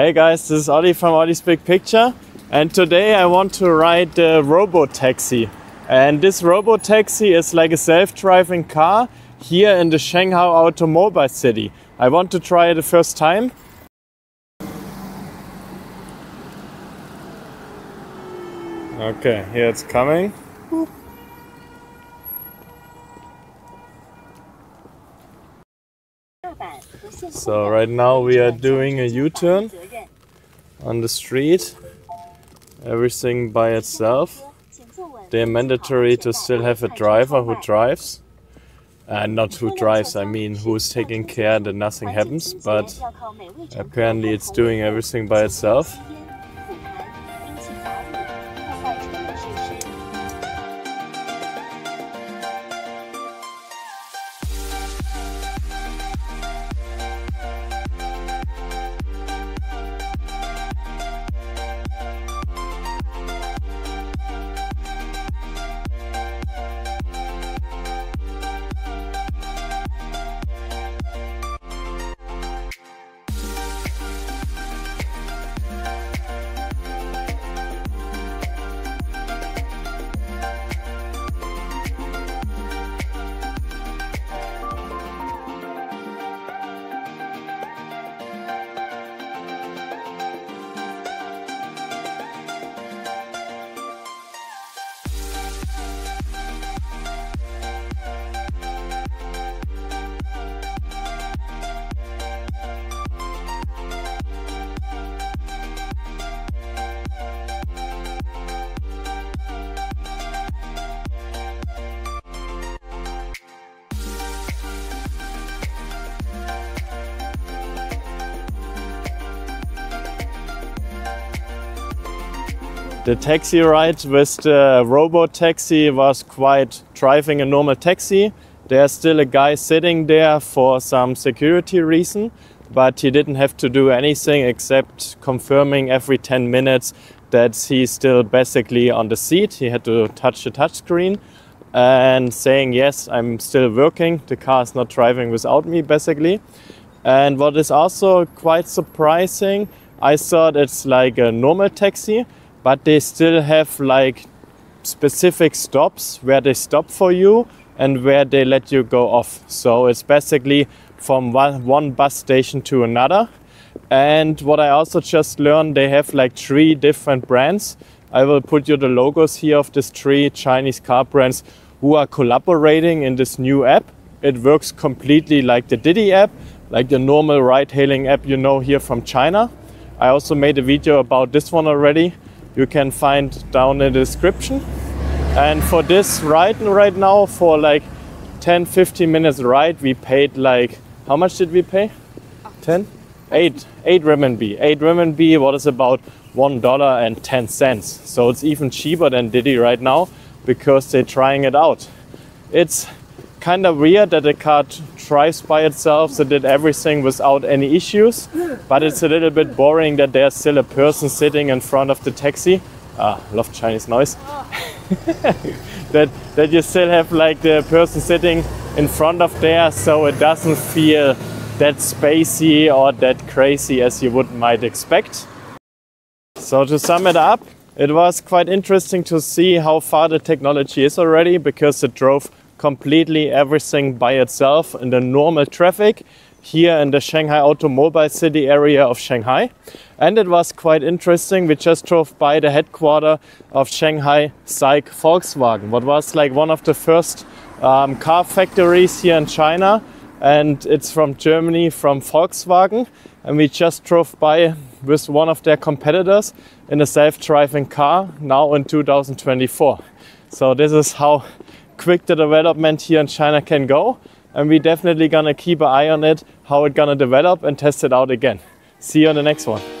Hey guys, this is Oli from Oli's Big Picture and today I want to ride the Robo Taxi. And this Robo Taxi is like a self-driving car here in the Shanghai Automobile City. I want to try it the first time. Okay, here it's coming. So right now we are doing a U-turn on the street. Everything by itself. They're mandatory to still have a driver who drives. And uh, not who drives, I mean who's taking care that nothing happens, but apparently it's doing everything by itself. The taxi ride with the robot taxi was quite driving a normal taxi. There's still a guy sitting there for some security reason, but he didn't have to do anything except confirming every 10 minutes that he's still basically on the seat. He had to touch the touchscreen and saying, Yes, I'm still working. The car is not driving without me, basically. And what is also quite surprising, I thought it's like a normal taxi, but they still have like specific stops where they stop for you and where they let you go off. So it's basically from one, one bus station to another. And what I also just learned, they have like three different brands. I will put you the logos here of these three Chinese car brands who are collaborating in this new app. It works completely like the Didi app, like the normal ride hailing app you know here from China. I also made a video about this one already you can find down in the description. And for this ride right now, for like 10 15 minutes ride, we paid like, how much did we pay? 10? 8, 8 renminbi. 8 renminbi, what is about $1 and 10 cents. So it's even cheaper than Didi right now because they're trying it out. It's kind of weird that the car drives by itself, so did everything without any issues. But it's a little bit boring that there's still a person sitting in front of the taxi. Ah, love Chinese noise. that that you still have like the person sitting in front of there, so it doesn't feel that spacey or that crazy as you would might expect. So to sum it up, it was quite interesting to see how far the technology is already because it drove completely everything by itself in the normal traffic here in the Shanghai Automobile City area of Shanghai. And it was quite interesting. We just drove by the headquarters of Shanghai SAIC Volkswagen, what was like one of the first um, car factories here in China. And it's from Germany, from Volkswagen. And we just drove by with one of their competitors in a self driving car now in 2024. So, this is how quick the development here in China can go. And we're definitely gonna keep an eye on it, how it's gonna develop and test it out again. See you on the next one.